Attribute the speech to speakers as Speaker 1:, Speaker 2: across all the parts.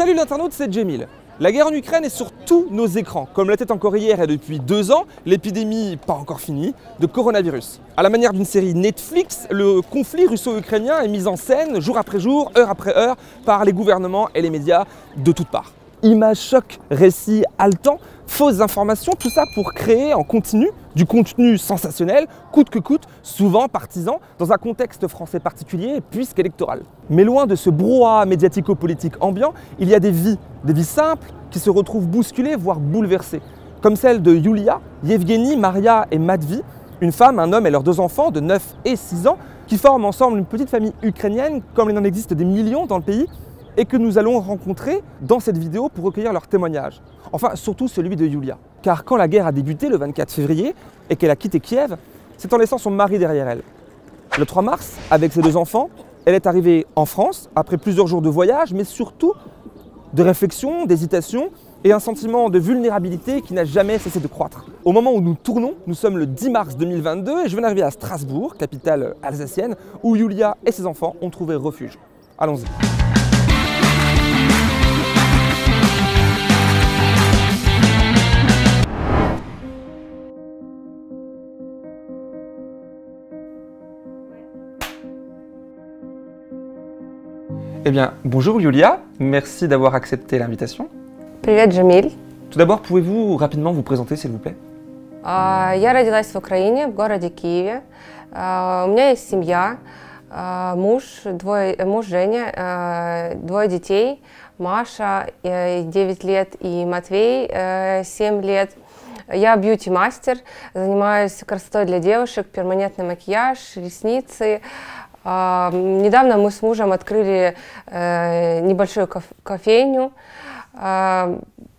Speaker 1: Salut l'internaute, c'est Jamil. La guerre en Ukraine est sur tous nos écrans, comme la tête encore hier et depuis deux ans, l'épidémie pas encore finie de coronavirus. À la manière d'une série Netflix, le conflit russo-ukrainien est mis en scène jour après jour, heure après heure, par les gouvernements et les médias de toutes parts. Images choc, récits haletants, fausses informations, tout ça pour créer en continu du contenu sensationnel, coûte que coûte, souvent partisan, dans un contexte français particulier puisqu'électoral. Mais loin de ce brouhaha médiatico-politique ambiant, il y a des vies, des vies simples qui se retrouvent bousculées, voire bouleversées. Comme celle de Yulia, Yevgeny, Maria et Matvi, une femme, un homme et leurs deux enfants de 9 et 6 ans, qui forment ensemble une petite famille ukrainienne, comme il en existe des millions dans le pays, et que nous allons rencontrer dans cette vidéo pour recueillir leurs témoignages. Enfin, surtout celui de Yulia. Car quand la guerre a débuté le 24 février et qu'elle a quitté Kiev, c'est en laissant son mari derrière elle. Le 3 mars, avec ses deux enfants, elle est arrivée en France après plusieurs jours de voyage, mais surtout de réflexion, d'hésitation et un sentiment de vulnérabilité qui n'a jamais cessé de croître. Au moment où nous tournons, nous sommes le 10 mars 2022 et je viens d'arriver à Strasbourg, capitale alsacienne, où Yulia et ses enfants ont trouvé refuge. Allons-y. Eh bien, bonjour Yulia, merci d'avoir accepté l'invitation.
Speaker 2: Привет, Джамиль.
Speaker 1: Tout d'abord, pouvez-vous rapidement vous présenter, s'il vous plaît
Speaker 2: А, Я родилась в Украине, в городе Киеве. А, У меня есть семья, а, муж, двое, муж Женя, двое детей, Маша э, 9 лет и Матвей э, 7 лет. Я бьюти-мастер, занимаюсь красотой для девушек, перманентный макияж, ресницы. А, Недавно мы с мужем открыли э, небольшую коф- кофейню.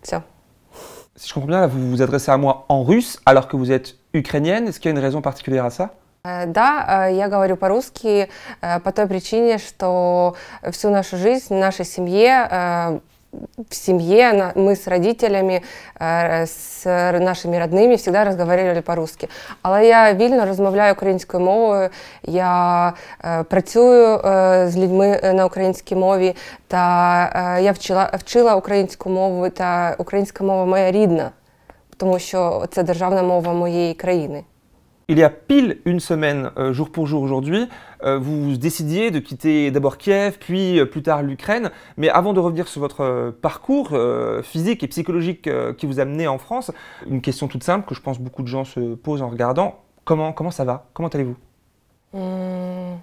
Speaker 2: Все.
Speaker 1: Si je comprends bien, là, vous vous adressez à moi en russe alors que vous êtes ukrainienne. Est-ce qu'il y a une raison particulière à ça
Speaker 2: Э, Да, э, я говорю по-русски э, по той причине, что всю нашу жизнь в нашей семье, э, в семье мы с родителями, е, з нашими родними всегда разговаривали по-русски. Але я вільно розмовляю українською мовою, я е, працюю з людьми е, на українській мові, та я вчила, вчила українську мову, та українська мова моя рідна, тому що це державна мова моєї країни.
Speaker 1: Il y a pile une semaine, euh, jour pour jour aujourd'hui, euh, vous décidiez de quitter d'abord Kiev, puis euh, plus tard l'Ukraine. Mais avant de revenir sur votre euh, parcours euh, physique et psychologique euh, qui vous a mené en France, une question toute simple que je pense beaucoup de gens se posent en regardant. Comment, comment ça va Comment allez-vous
Speaker 2: М,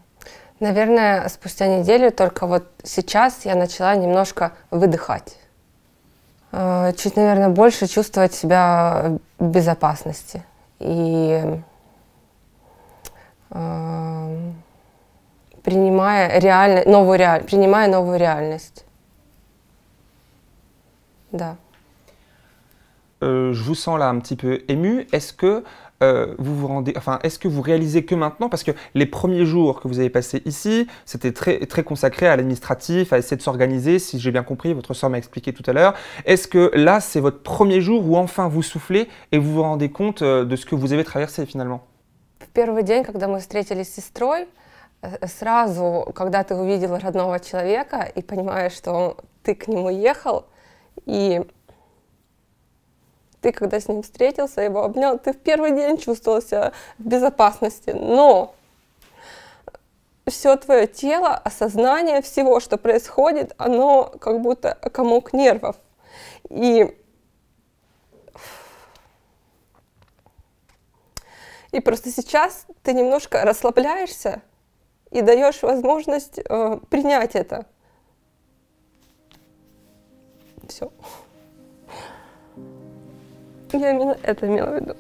Speaker 2: Наверное, спустя неделю, только вот сейчас я начала немножко выдыхать. Э, Чуть, наверное, больше чувствовать себя в безопасности. И э, принимая реально, новую реаль... принимая новую реальность. Да.
Speaker 1: Euh, je vous sens là un petit peu ému. Est-ce que euh, vous vous rendez, enfin, est-ce que vous réalisez que maintenant, parce que les premiers jours que vous avez passés ici, c'était très très consacré à l'administratif, à essayer de s'organiser. Si j'ai bien compris, votre soeur m'a expliqué tout à l'heure. Est-ce que là, c'est votre premier jour où enfin vous soufflez et vous vous rendez compte euh, de ce que vous avez traversé finalement
Speaker 2: В первый день, когда мы встретились с сестрой, э, сразу, когда ты увидел родного человека и понимаешь, что ты к нему ехал, и ты, когда с ним встретился, его обнял, ты в первый день чувствовал себя в безопасности, но все твое тело, осознание всего, что происходит, оно как будто комок нервов. И И просто сейчас ты немножко расслабляешься и даешь возможность э, принять это. Все. Я именно это имела в виду.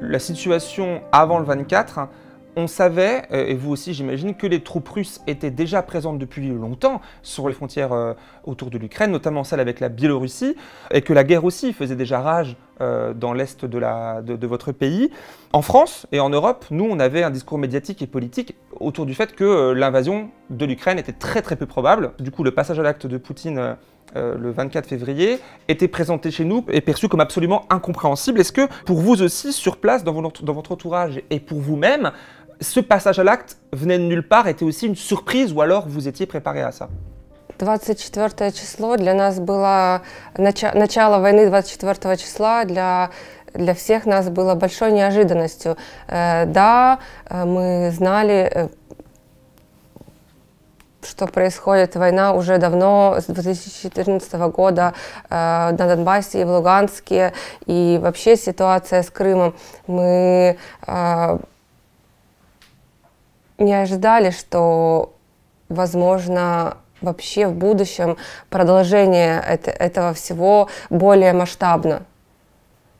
Speaker 1: La situation avant le 24, hein, on savait, euh, et vous aussi j'imagine, que les troupes russes étaient déjà présentes depuis longtemps sur les frontières euh, autour de l'Ukraine, notamment celle avec la Biélorussie, et que la guerre aussi faisait déjà rage euh, dans l'est de, votre pays. En France et en Europe, nous, on avait un discours médiatique et politique autour du fait que l'invasion de l'Ukraine était très très peu probable. Du coup, le passage à l'acte de Poutine le 24 février, était présenté chez nous et perçu comme absolument incompréhensible. Est-ce que pour vous aussi, sur place, dans votre entourage et pour vous-même, ce passage à l'acte venait de nulle part, était aussi une surprise ou alors vous étiez préparé à ça
Speaker 2: 24 число для нас было начало войны 24 числа для для всех нас было большой неожиданностью. Э, да, э, мы знали, э, что происходит война уже давно, с 2014 года на Донбассе и в Луганске, и вообще ситуация с Крымом. Мы не ожидали, что возможно вообще в будущем продолжение это, этого всего более масштабно.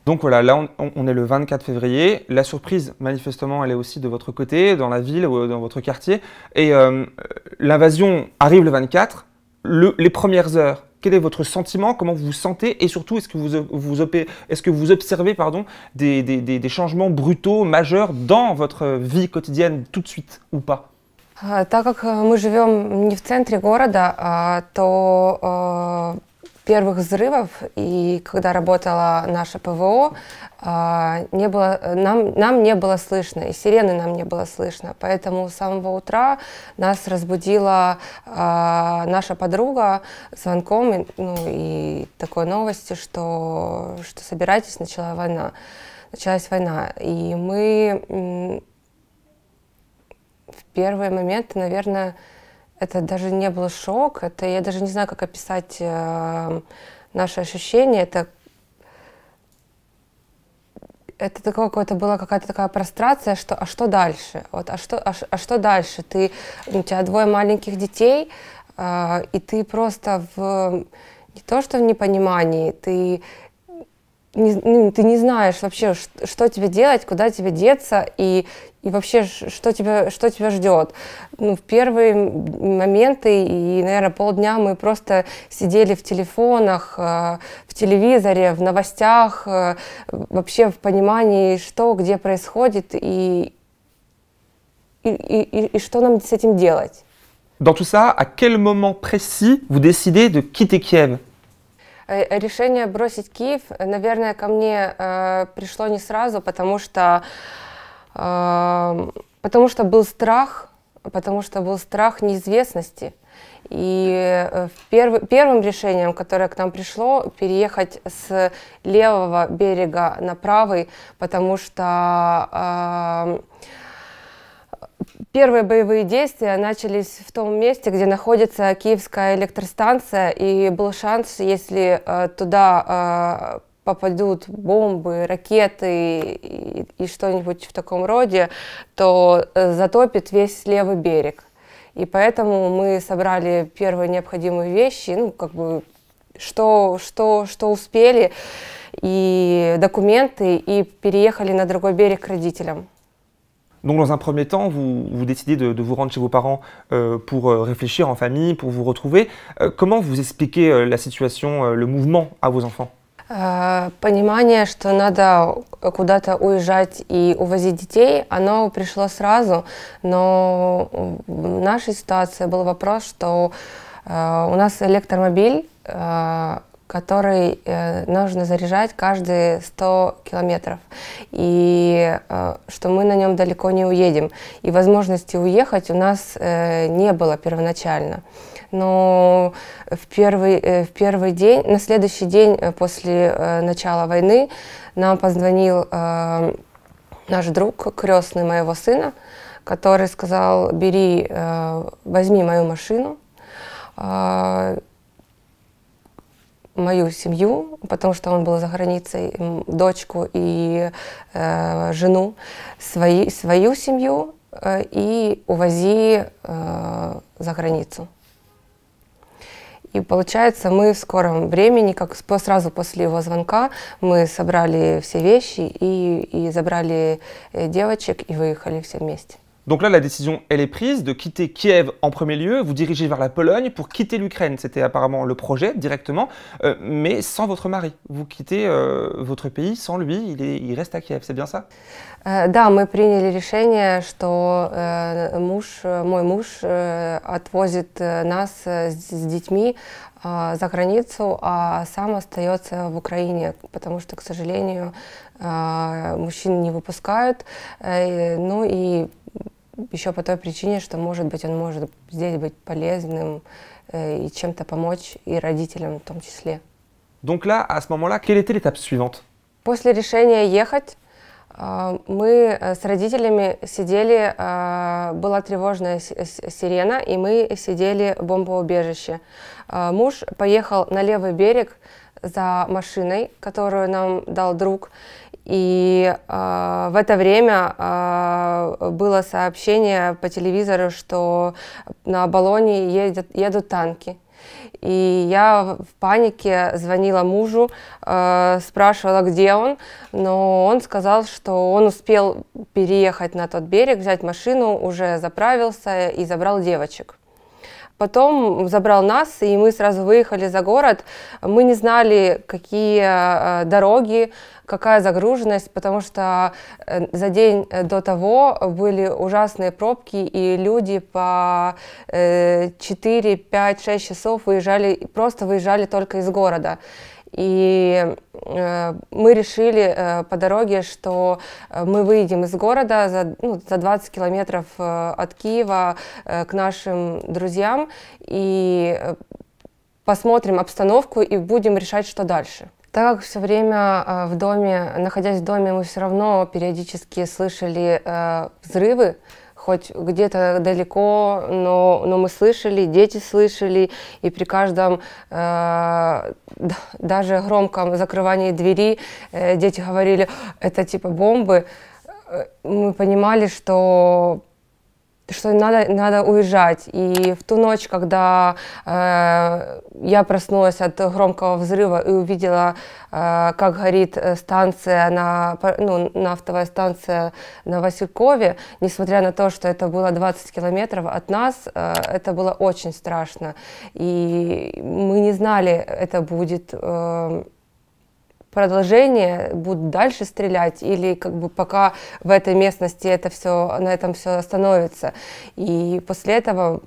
Speaker 1: Donc voilà, là on, est le 24 février. La surprise, manifestement, elle est aussi de votre côté, dans la ville ou dans votre quartier. Et euh, l'invasion arrive le 24. les premières heures, quel est votre sentiment Comment vous vous sentez Et surtout, est-ce que vous, vous, est que vous observez pardon, des, des, des, changements brutaux, majeurs dans votre vie quotidienne tout de suite ou pas
Speaker 2: Так как мы живем не в центре города, то Первых взрывов и когда работала наша ПВО, не было, нам, нам не было слышно, и сирены нам не было слышно. Поэтому с самого утра нас разбудила наша подруга звонком ну, и такой новости, что, что собирайтесь, начала война. Началась война. И мы в первые моменты, наверное, это даже не был шок, это я даже не знаю, как описать э, наши ощущения. Это это такое какое-то была какая-то такая прострация, что а что дальше? Вот, а что, а, а что дальше? Ты, у тебя двое маленьких детей, э, и ты просто в не то что в непонимании, ты не, ну, ты не знаешь вообще, что, что тебе делать, куда тебе деться и, и вообще, что тебя, что тебя ждет. Ну, в первые моменты и, наверное, полдня мы просто сидели в телефонах, э, в телевизоре, в новостях, э, вообще в понимании, что, где происходит и, и, и, и что нам с этим делать.
Speaker 1: Dans tout ça, à quel moment précis vous décidez de quitter Kiev
Speaker 2: решение бросить Киев, наверное, ко мне э, пришло не сразу, потому что, э, потому что был страх, потому что был страх неизвестности. И э, перв, первым решением, которое к нам пришло, переехать с левого берега на правый, потому что э, Первые боевые действия начались в том месте, где находится Киевская электростанция, и был шанс, если э, туда э, попадут бомбы, ракеты и, и что-нибудь в таком роде, то э, затопит весь левый берег. И поэтому мы собрали первые необходимые вещи, ну, как бы, что, что, что успели, и документы, и переехали на другой берег к родителям.
Speaker 1: Donc dans un premier temps, vous, vous décidez de, de, vous rendre chez vos parents euh, pour euh, réfléchir en famille, pour vous retrouver. Euh, comment vous expliquez euh, la situation, euh, le mouvement à vos enfants
Speaker 2: Понимание, что надо куда-то уезжать и увозить детей, оно пришло сразу, но в нашей ситуации был вопрос, что у нас электромобиль, который э, нужно заряжать каждые 100 километров, и э, что мы на нем далеко не уедем. И возможности уехать у нас э, не было первоначально. Но в первый, э, в первый день, на следующий день э, после э, начала войны нам позвонил э, наш друг, крестный моего сына, который сказал, бери, э, возьми мою машину, э, мою семью, потому что он был за границей, дочку и э, жену, свои, свою семью э, и увози э, за границу. И получается, мы в скором времени, как сразу после его звонка, мы собрали все вещи и, и забрали э, девочек и выехали все вместе.
Speaker 1: Donc là, la décision, elle est prise de quitter Kiev en premier lieu, vous dirigez vers la Pologne pour quitter l'Ukraine. C'était apparemment le projet directement, euh, mais sans votre mari. Vous quittez euh, votre pays sans lui, il, est, il reste à Kiev, c'est bien ça
Speaker 2: Э, Да, мы приняли решение, что э, муж, э, мой муж э, отвозит э, нас э, с с детьми э, за границу, а сам остается в Украине, потому что, к сожалению, э, мужчин не выпускают. Э, Ну и еще по той причине, что, может быть, он может здесь быть полезным э, и чем-то помочь и родителям в том числе.
Speaker 1: Donc là, à ce moment-là, quelle était l'étape suivante
Speaker 2: После решения ехать мы э, с родителями сидели, э, была тревожная сирена, и мы сидели в бомбоубежище. Э, Муж поехал на левый берег за машиной, которую нам дал друг, и э, в это время э, было сообщение по телевизору, что на баллоне едет, едут танки. И я в панике звонила мужу, э, спрашивала, где он, но он сказал, что он успел переехать на тот берег, взять машину, уже заправился и забрал девочек. Потом забрал нас, и мы сразу выехали за город. Мы не знали, какие э, дороги, какая загруженность, потому что э, за день э, до того были ужасные пробки, и люди по э, 4, 5, 6 часов выезжали, просто выезжали только из города. И э, мы решили э, по дороге, что э, мы выйдем из города за, ну, за 20 километров э, от Киева э, к нашим друзьям и э, посмотрим обстановку и будем решать, что дальше. Так как все время э, в доме, находясь в доме, мы все равно периодически слышали э, взрывы, хоть где-то далеко, но, но мы слышали, дети слышали, и при каждом э, даже громком закрывании двери э, дети говорили, это типа бомбы. Э, Мы понимали, что что надо, надо уезжать. И в ту ночь, когда э, я проснулась от громкого взрыва и увидела, э, как горит э, станция, на, ну, нафтовая станция на Василькове, несмотря на то, что это было 20 километров от нас, э, это было очень страшно. И мы не знали, это будет... э, продолжение, будут дальше стрелять, или как бы пока в этой местности это все, на этом все остановится. И после этого,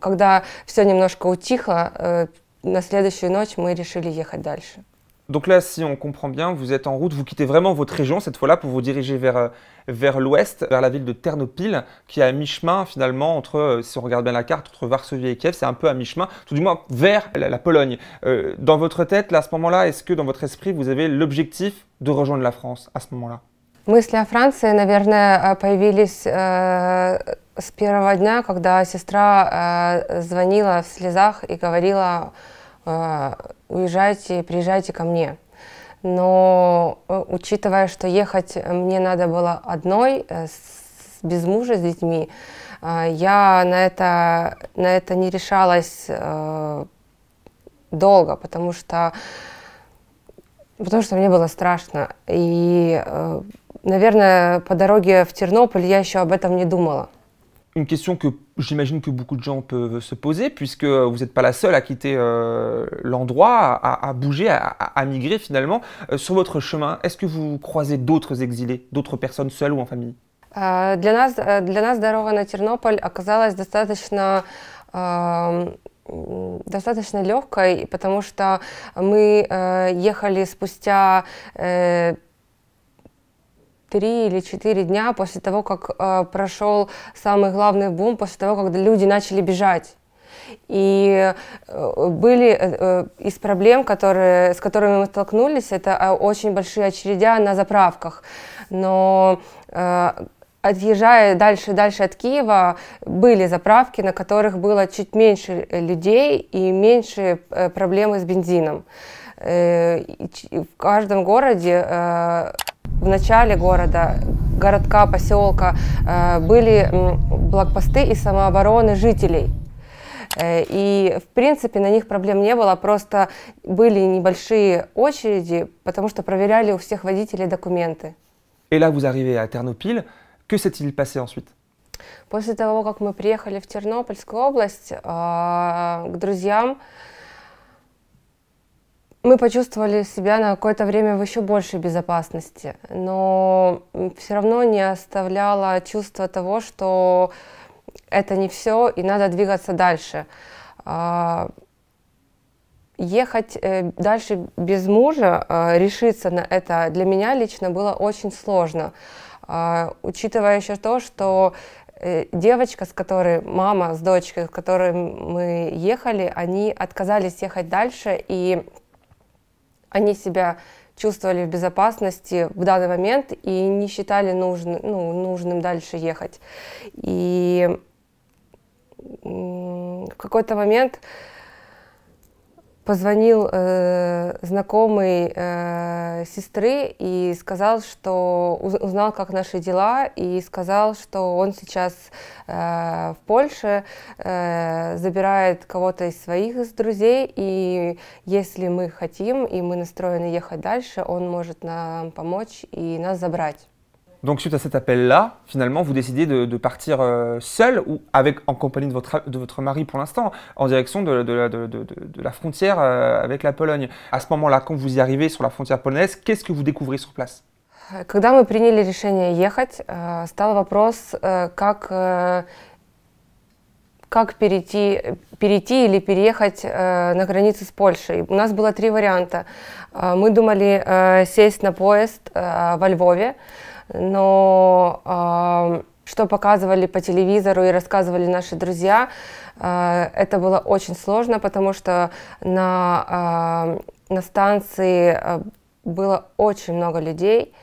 Speaker 2: когда все немножко утихло, э, на следующую ночь мы решили ехать дальше.
Speaker 1: Donc là, si on comprend bien, vous êtes en route, vous quittez vraiment votre région cette fois-là pour vous diriger vers, euh, vers l'ouest, vers la ville de Ternopil, qui est à mi-chemin finalement entre, euh, si on regarde bien la carte, entre Varsovie et Kiev, c'est un peu à mi-chemin, tout du moins vers la, la Pologne. Euh, dans votre tête, là, à ce moment-là, est-ce que dans votre esprit, vous avez l'objectif de rejoindre la France à ce moment-là
Speaker 2: Мысли о Франции, наверное, э, появились э, с первого дня, когда сестра э, звонила в слезах и говорила, э, уезжайте, приезжайте ко мне. Но э, учитывая, что ехать мне надо было одной, э, с- без мужа, с детьми, э, я на это, на это не решалась э, долго, потому что Потому что мне было страшно. И, наверное, по дороге в Тернополь я еще об этом не думала.
Speaker 1: Une question que j'imagine que beaucoup de gens peuvent se poser, puisque vous n'êtes pas la seule à quitter euh, l'endroit, à, à bouger, à, à- à migrer finalement. Euh, sur votre chemin, est-ce que vous croisez d'autres exilés, d'autres personnes seules ou en famille
Speaker 2: Э, Для нас, э, для нас дорога на Тернополь оказалась достаточно эм, м, достаточно легкой, потому что мы э, ехали спустя э, три или четыре дня после того, как э, прошел самый главный бум, после того, когда люди начали бежать. И э, были э, э, из проблем, которые, с которыми мы столкнулись, это очень большие очередя на заправках. Но отъезжая дальше и дальше от Киева, были заправки, на которых было чуть меньше людей и меньше проблемы с бензином. В каждом городе, в начале города, городка, поселка, э, были блокпосты и самообороны жителей. Э, И, в принципе, на них проблем не было, просто были небольшие очереди, потому что проверяли у всех водителей документы.
Speaker 1: Et là, vous arrivez à Ternopil. Que s'est-il passé ensuite
Speaker 2: После того, как мы приехали в Тернопольскую область э, к друзьям, мы почувствовали себя на какое-то время в еще большей безопасности, но все равно не оставляло чувство того, что это не все и надо двигаться дальше. А, ехать э, дальше без мужа, а, решиться на это для меня лично было очень сложно, а, учитывая еще то, что э, девочка, с которой мама с дочкой, с которой мы ехали, они отказались ехать дальше и они себя чувствовали в безопасности в данный момент и не считали нужным, ну, нужным дальше ехать. И в какой-то момент позвонил э, знакомый э, сестры и сказал, что узнал, как наши дела, и сказал, что он сейчас э, в Польше э, забирает кого-то из своих из друзей, и если мы хотим, и мы настроены ехать дальше, он может нам помочь и нас забрать.
Speaker 1: Donc suite à cet appel-là, finalement, vous décidez de, de partir euh, seul ou avec, en compagnie de votre, de votre mari pour l'instant, en direction de, de, de la frontière euh, avec la Pologne. À ce moment-là, quand vous y arrivez sur la frontière polonaise, qu'est-ce que vous découvrez sur place
Speaker 2: Когда мы приняли решение ехать, э, стал вопрос, э, как, э, как перейти, перейти или переехать на границу с Польшей. У нас было три варианта. Мы думали сесть на поезд во Львове, но э, что показывали по телевизору и рассказывали наши друзья, э, это было очень сложно, потому что на, э, на станции было очень много людей,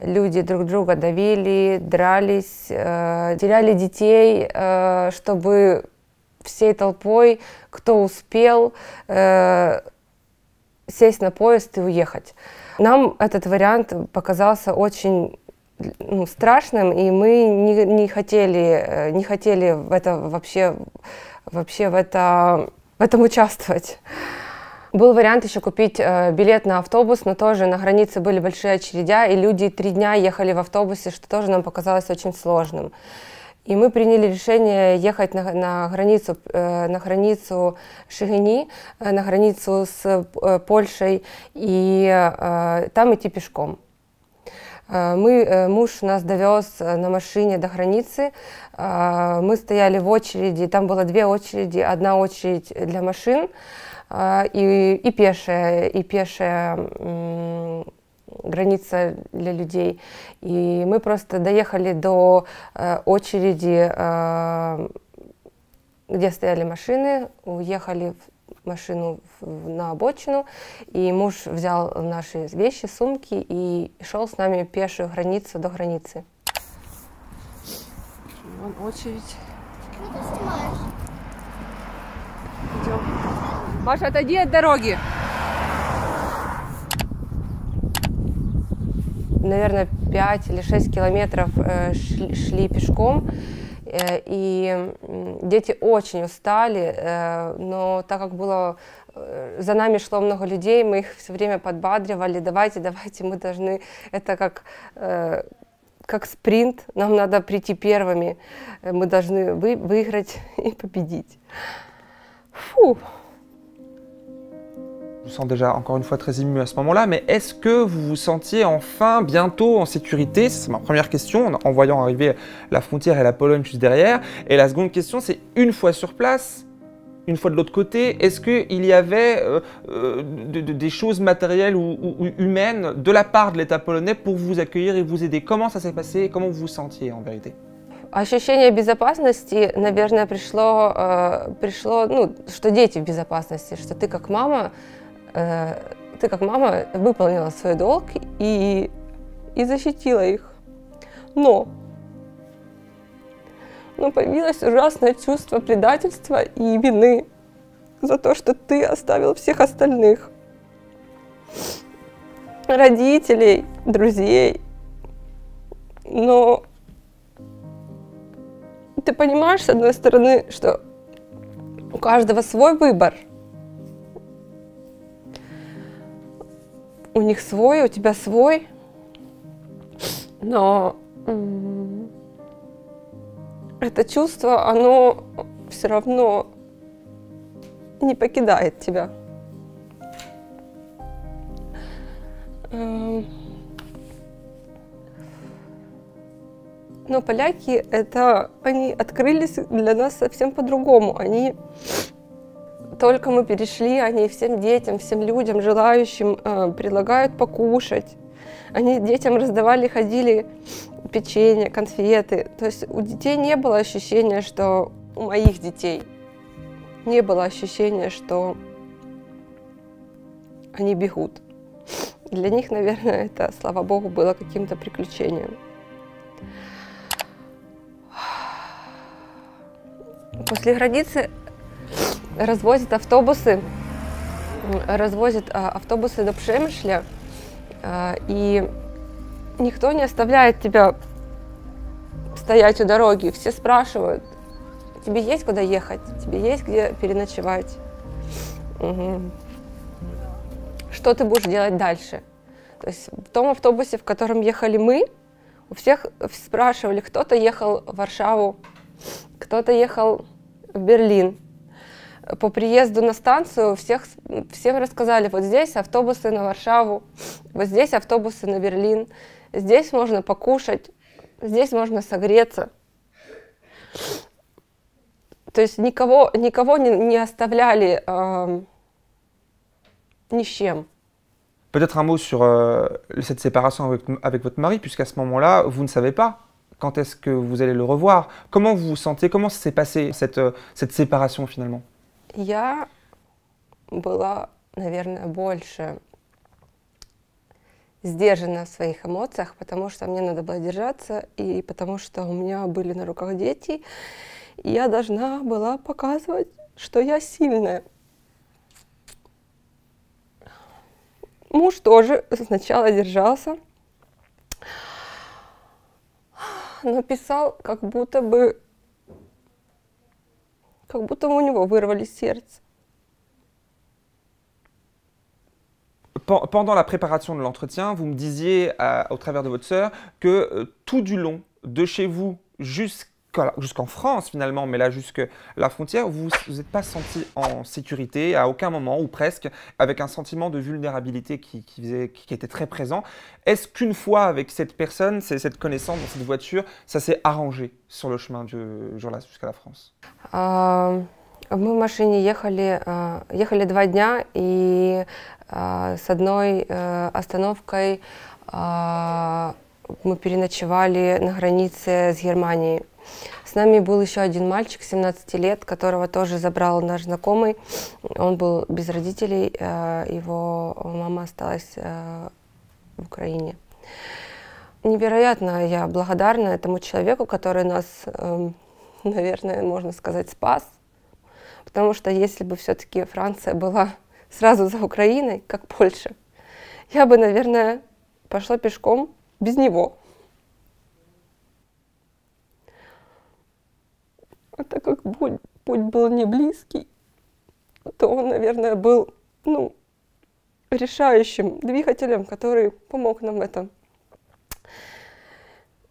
Speaker 2: люди друг друга давили, дрались, э, теряли детей, э, чтобы всей толпой, кто успел, э, сесть на поезд и уехать. Нам этот вариант показался очень ну, страшным, и мы не, не хотели, э, не хотели в это вообще, вообще в, это, в этом участвовать. Был вариант еще купить э, билет на автобус, но тоже на границе были большие очередя, и люди три дня ехали в автобусе, что тоже нам показалось очень сложным. И мы приняли решение ехать на, на границу, э, на границу Шигини, э, на границу с э, Польшей, и э, там идти пешком. Э, мы, э, муж нас довез э, на машине до границы. Мы стояли в очереди, там было две очереди. Одна очередь для машин и, и пешая, и пешая граница для людей. И мы просто доехали до очереди, где стояли машины, уехали машину на обочину, и муж взял наши вещи, сумки и шел с нами пешую границу до границы. Вон очередь. Идем. Маша, отойди от дороги. Наверное, 5 или 6 километров э, шли, шли пешком. Э, и дети очень устали, э, но так как было э, за нами шло много людей, мы их все время подбадривали, давайте, давайте, мы должны, это как, как спринт, нам надо прийти первыми, мы должны вы, выиграть и победить. Фу.
Speaker 1: vous sens déjà encore une fois très ému à ce moment-là, mais est-ce que vous vous sentiez enfin bientôt en sécurité C'est ma première question, en voyant arriver la frontière et la Pologne juste derrière. Et la seconde question, c'est une fois sur place, une fois de l'autre côté, est-ce qu'il y avait euh, euh, des choses matérielles ou, humaines de la part de l'État polonais pour vous accueillir et vous aider Comment ça s'est passé et comment vous vous sentiez en vérité
Speaker 2: Ощущение безопасности, наверное, пришло, э, пришло, ну, что дети в безопасности, что ты как мама Э, ты как мама выполнила свой долг и, и защитила их. Но, но появилось ужасное чувство предательства и вины за то, что ты оставил всех остальных. Родителей, друзей. Но ты понимаешь, с одной стороны, что у каждого свой выбор – у них свой, у тебя свой, но это чувство, оно все равно не покидает тебя. Эм. Но поляки, это, они открылись для нас совсем по-другому. Они, только мы перешли, они всем детям, всем людям, желающим, э, предлагают покушать. Они детям раздавали, ходили печенье, конфеты. То есть у детей не было ощущения, что у моих детей не было ощущения, что они бегут. Для них, наверное, это, слава богу, было каким-то приключением. После границы развозят автобусы, развозят а, автобусы до Пшемышля, а, и никто не оставляет тебя стоять у дороги. Все спрашивают, тебе есть куда ехать, тебе есть где переночевать, угу. что ты будешь делать дальше. То есть в том автобусе, в котором ехали мы, у всех спрашивали, кто-то ехал в Варшаву, кто-то ехал в Берлин. По приезду на станцию всех, всем рассказали, вот здесь автобусы на Варшаву, вот здесь автобусы на Берлин, здесь можно покушать, здесь можно согреться. То есть никого, никого не, не оставляли э, ни с чем.
Speaker 1: Peut-être un mot sur euh, cette séparation avec, avec votre mari, puisqu'à ce moment-là, vous ne savez pas quand est-ce que vous allez le revoir. Comment vous vous sentez Comment s'est passée cette, euh, cette séparation finalement
Speaker 2: Я была, наверное, больше сдержана в своих эмоциях, потому что мне надо было держаться, и потому что у меня были на руках дети, и я должна была показывать, что я сильная. Муж тоже сначала держался, но писал, как будто бы, как будто у него вырвали сердце.
Speaker 1: Pendant la préparation de l'entretien, vous me disiez à, au travers de votre sœur que euh, tout du long, de chez vous jusqu'à jusqu'en France finalement, mais là jusque la frontière, vous vous n'êtes pas senti en sécurité à aucun moment ou presque, avec un sentiment de vulnérabilité qui, qui, faisait, qui était très présent. Est-ce qu'une fois avec cette personne, cette connaissance dans cette voiture, ça s'est arrangé sur le chemin du jour là jusqu'à la France
Speaker 2: euh, Мы в машине ехали, ехали два дня, и с одной остановкой мы переночевали на границе с Германией. С нами был еще один мальчик, 17 лет, которого тоже забрал наш знакомый. Он был без родителей, э, его мама осталась э, в Украине. Невероятно я благодарна этому человеку, который нас, эм, наверное, можно сказать, спас. Потому что если бы все-таки Франция была сразу за Украиной, как Польша, я бы, наверное, пошла пешком без него. А так как путь, путь был не близкий, то он, наверное, был ну, решающим двигателем, который помог нам в этом.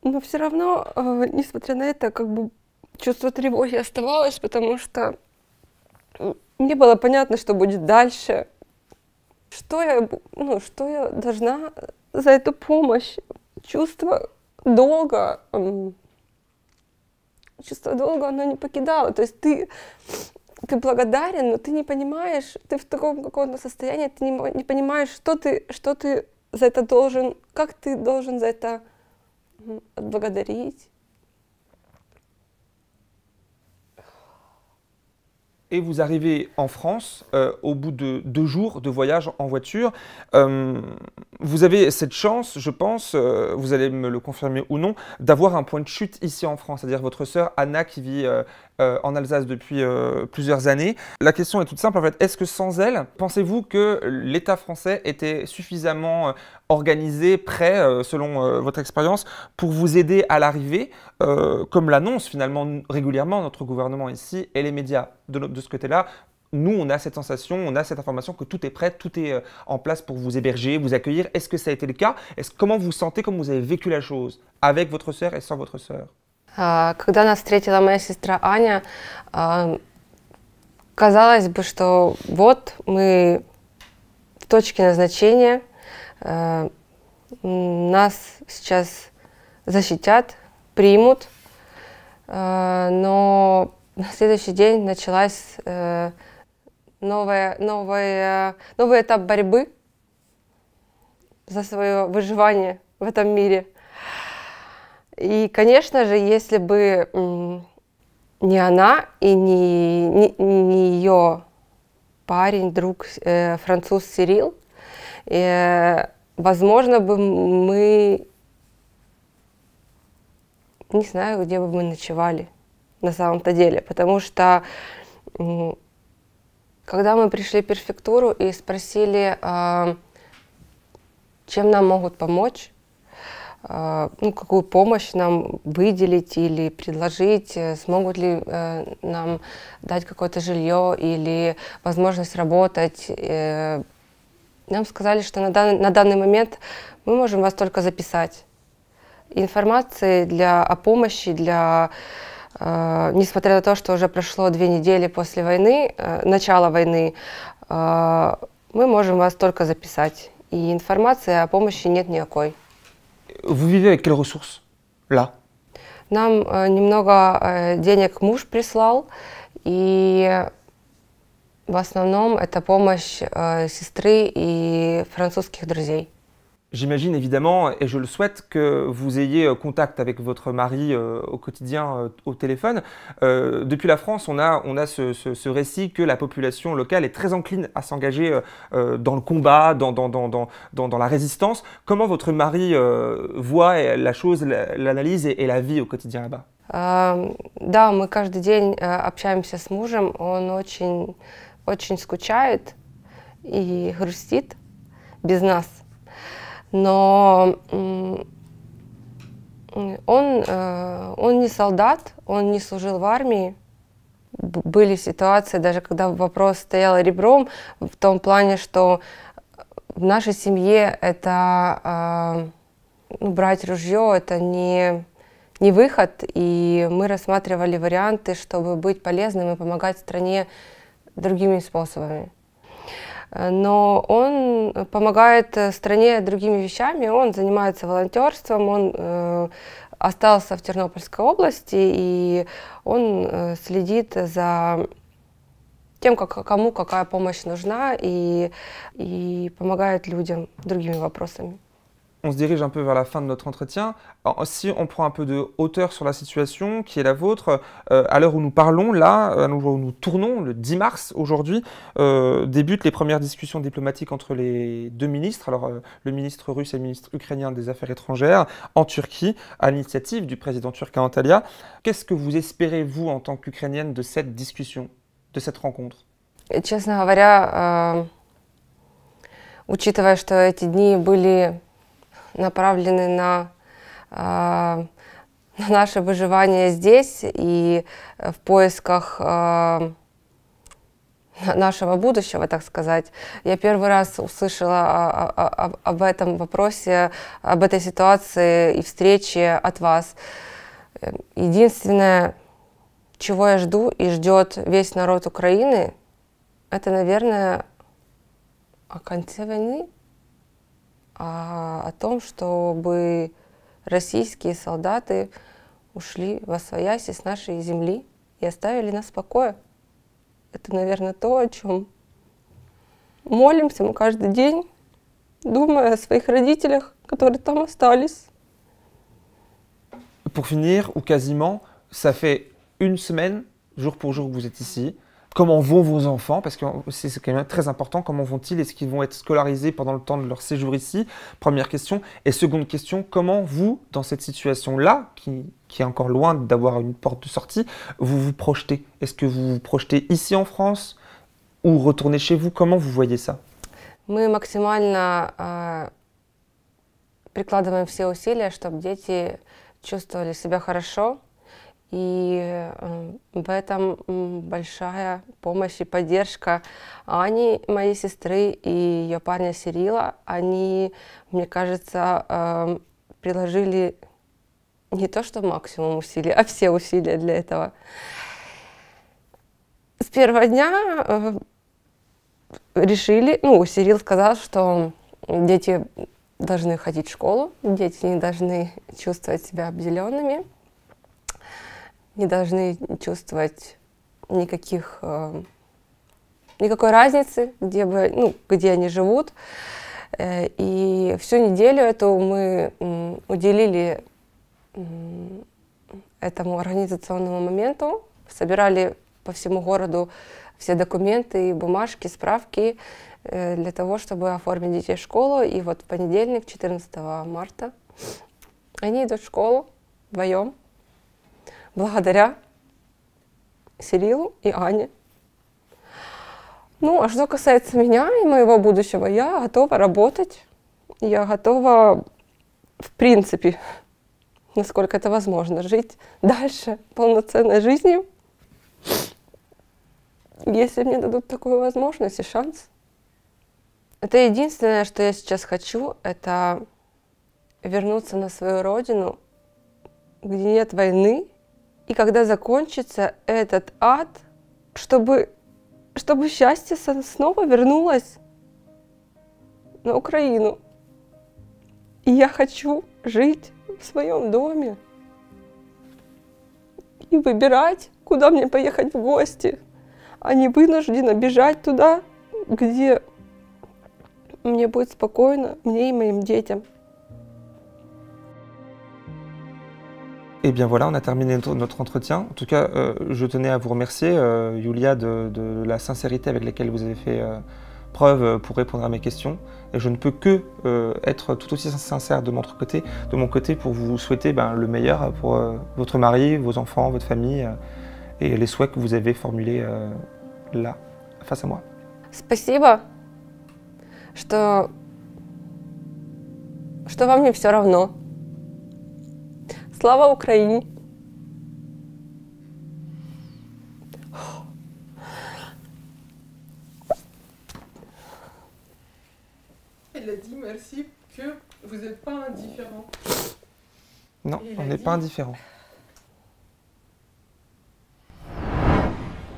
Speaker 2: Но все равно, э, несмотря на это, как бы чувство тревоги оставалось, потому что не было понятно, что будет дальше. Что я, ну, что я должна за эту помощь? Чувство долга, чувство долга, оно не покидало. То есть ты, ты благодарен, но ты не понимаешь, ты в таком каком-то состоянии, ты не, не понимаешь, что ты, что ты за это должен, как ты должен за это отблагодарить.
Speaker 1: Et vous arrivez en France euh, au bout de deux jours de voyage en voiture. Euh, vous avez cette chance, je pense, euh, vous allez me le confirmer ou non, d'avoir un point de chute ici en France, c'est-à-dire votre sœur Anna qui vit en Alsace depuis plusieurs années. La question est toute simple en fait, est-ce que sans elle, pensez-vous que l'État français était suffisamment organisé, prêt, selon votre expérience, pour vous aider à l'arrivée, comme l'annonce finalement régulièrement notre gouvernement ici et les médias de, ce côté-là, nous, on a cette sensation, on a cette information que tout est prêt, tout est euh, en place pour vous héberger, vous accueillir. Est-ce que ça a été le cas? Comment vous sentez, comment vous avez vécu la chose avec votre sœur et sans votre sœur?
Speaker 2: Когда нас встретила моя сестра Аня, казалось бы, что вот мы в точке назначения, нас сейчас защитят, примут, но на следующий день началась новая, новая, новый этап борьбы за свое выживание в этом мире. И, конечно же, если бы не она и не, не, не ее парень, друг, э, француз Сирил, э, возможно бы мы не знаю, где бы мы ночевали на самом-то деле, потому что когда мы пришли в префектуру и спросили, а, чем нам могут помочь, ну, какую помощь нам выделить или предложить, э, смогут ли э, нам дать какое-то жилье или возможность работать. Э, нам сказали, что на данный, на данный момент мы можем вас только записать. Информации для, о помощи, для Э, несмотря на то, что уже прошло две недели после войны, э, начала войны, э, мы можем вас только записать. И информации о помощи нет никакой.
Speaker 1: Vous vivez avec quelles ressources
Speaker 2: Нам немного денег муж прислал, и в основном это помощь сестры и французских друзей.
Speaker 1: J'imagine évidemment, et je le souhaite, que vous ayez euh, contact avec votre mari euh, au quotidien euh, au téléphone. depuis la France, on a, on a ce, récit que la population locale est très encline à s'engager dans le combat, dans, dans, dans, dans, la résistance. Comment votre mari voit la chose, l'analyse et, la vie au quotidien là-bas
Speaker 2: Да, мы каждый день общаемся с мужем. Он очень, очень скучает и грустит без нас. Но он, э, он не солдат, он не служил в армии. Были ситуации, даже когда вопрос стоял ребром, в том плане, что в нашей семье это э, ну, брать ружье это не, не выход, и мы рассматривали варианты, чтобы быть полезным и помогать стране другими способами. Но он помогает э, стране другими вещами, он занимается волонтерством, он э, остался в Тернопольской области, и он э, следит за тем, как, кому какая помощь нужна, и, и помогает людям другими вопросами.
Speaker 1: on se dirige un peu vers la fin de notre entretien. si on prend un peu de hauteur sur la situation qui est la vôtre, euh, à l'heure où nous parlons, là, à l'heure où nous tournons, le 10 mars aujourd'hui, euh, débutent les premières discussions diplomatiques entre les deux ministres, alors euh, le ministre russe et le ministre ukrainien des Affaires étrangères, en Turquie, à l'initiative du président turc Antalya. Qu'est-ce que vous espérez, vous, en tant qu'Ukrainienne, de cette discussion, de cette rencontre
Speaker 2: Честно говоря, учитывая, что эти дни были направлены на, на наше выживание здесь и в поисках нашего будущего, так сказать. Я первый раз услышала об этом вопросе, об этой ситуации и встрече от вас. Единственное, чего я жду и ждет весь народ Украины, это, наверное, о конце войны, а о том, чтобы российские солдаты ушли во свояси с нашей земли и оставили нас в покое. Это, наверное, то, о чем молимся мы каждый день, думая о своих родителях, которые там остались.
Speaker 1: Pour finir, ou quasiment, ça fait une semaine, jour pour jour, que vous êtes ici. Comment vont vos enfants Parce que c'est quand même très important. Comment vont-ils Est-ce qu'ils vont être scolarisés pendant le temps de leur séjour ici Première question. Et seconde question, comment vous, dans cette situation-là, qui, qui, est encore loin d'avoir une porte de sortie, vous vous projetez Est-ce que vous vous projetez ici en France ou retourner chez vous Comment vous voyez ça
Speaker 2: Мы максимально э, прикладываем все усилия, чтобы дети чувствовали себя хорошо, И э, в этом большая помощь и поддержка Ани, моей сестры, и ее парня Сирила. Они, мне кажется, э, приложили не то что максимум усилий, а все усилия для этого. С первого дня э, решили, ну, Сирил сказал, что дети должны ходить в школу, дети не должны чувствовать себя обделенными, не должны чувствовать никаких, э, никакой разницы, где, бы, ну, где они живут. Э, и всю неделю эту мы уделили этому организационному моменту, собирали по всему городу все документы, бумажки, справки э, для того, чтобы оформить детей в школу. И вот в понедельник, 14 марта, они идут в школу вдвоем, благодаря Сирилу и Ане. Ну, а что касается меня и моего будущего, я готова работать, я готова, в принципе, насколько это возможно, жить дальше полноценной жизнью, если мне дадут такую возможность и шанс. Это единственное, что я сейчас хочу, это вернуться на свою родину, где нет войны, и когда закончится этот ад, чтобы, чтобы счастье снова вернулось на Украину. И я хочу жить в своем доме и выбирать, куда мне поехать в гости, а не вынуждена бежать туда, где мне будет спокойно, мне и моим детям.
Speaker 1: Et eh bien voilà, on a terminé notre entretien. En tout cas, euh, je tenais à vous remercier, euh, Yulia, de, de, la sincérité avec laquelle vous avez fait euh, preuve pour répondre à mes questions. Et je ne peux que euh, être tout aussi sincère de mon côté, de mon côté pour vous souhaiter ben, le meilleur pour euh, votre mari, vos enfants, votre famille euh, et les souhaits que vous avez formulés là, face à moi.
Speaker 2: Спасибо, что, что вам не все равно. Слава Украине!
Speaker 3: Elle a dit merci que vous n'êtes pas indifférent.
Speaker 1: Non, on n'est pas indifférent.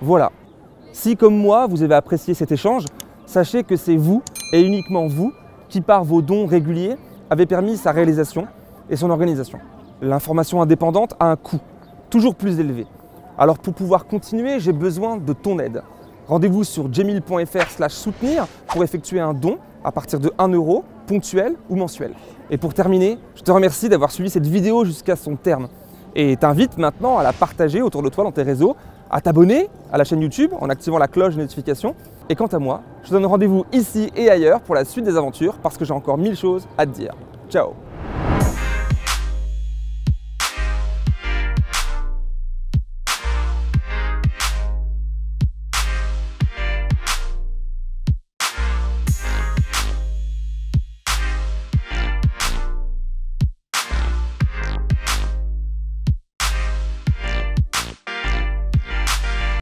Speaker 1: Voilà. Si, comme moi, vous avez apprécié cet échange, sachez que c'est vous, et uniquement vous, qui par vos dons réguliers, avez permis sa réalisation et son organisation. L'information indépendante a un coût, toujours plus élevé. Alors pour pouvoir continuer, j'ai besoin de ton aide. Rendez-vous sur jemil.fr soutenir pour effectuer un don à partir de 1 euro, ponctuel ou mensuel. Et pour terminer, je te remercie d'avoir suivi cette vidéo jusqu'à son terme. Et t'invite maintenant à la partager autour de toi dans tes réseaux, à t'abonner à la chaîne YouTube en activant la cloche de notification. Et quant à moi, je te donne rendez-vous ici et ailleurs pour la suite des aventures parce que j'ai encore mille choses à te dire. Ciao